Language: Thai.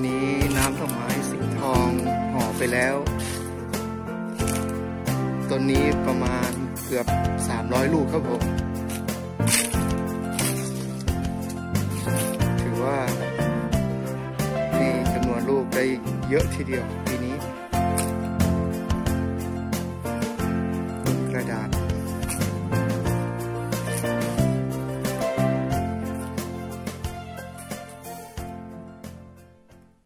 นนี้น้ำต้นไม้สีทองห่อไปแล้ว ต้นนี้ประมาณเกือบ 300 ลูกครับผม ถือว่า มีจำนวนลูกได้เยอะทีเดียวปี